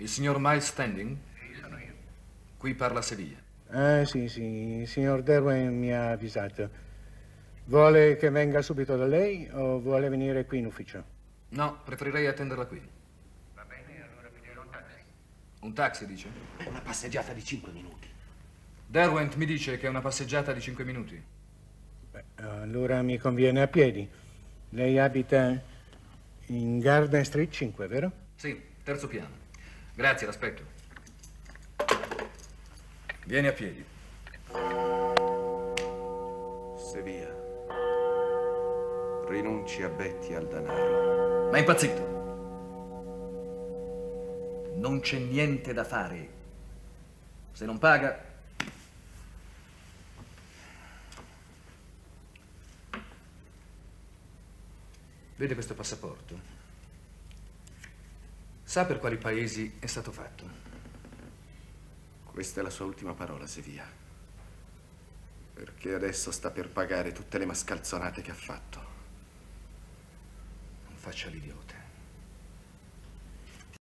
Il signor Miles Standing? Sì, sono io. Qui parla Sevilla. Ah, sì, sì, il signor Derwin mi ha avvisato. Vuole che venga subito da lei o vuole venire qui in ufficio? No, preferirei attenderla qui. Va bene, allora mi dirò un taxi. Un taxi, dice? È una passeggiata di cinque minuti. Derwent mi dice che è una passeggiata di 5 minuti. Beh, allora mi conviene a piedi. Lei abita in Garden Street 5, vero? Sì, terzo piano. Grazie, l'aspetto. Vieni a piedi. Sevilla. Rinunci a Betty al denaro. Ma è impazzito. Non c'è niente da fare. Se non paga, Vede questo passaporto? Sa per quali paesi è stato fatto? Questa è la sua ultima parola, Sevilla. Perché adesso sta per pagare tutte le mascalzonate che ha fatto. Non faccia l'idiota.